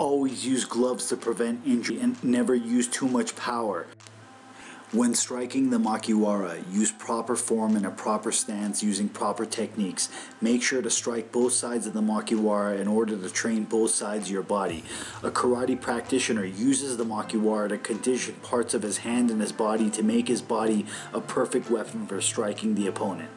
Always use gloves to prevent injury and never use too much power. When striking the Makiwara, use proper form and a proper stance using proper techniques. Make sure to strike both sides of the Makiwara in order to train both sides of your body. A karate practitioner uses the Makiwara to condition parts of his hand and his body to make his body a perfect weapon for striking the opponent.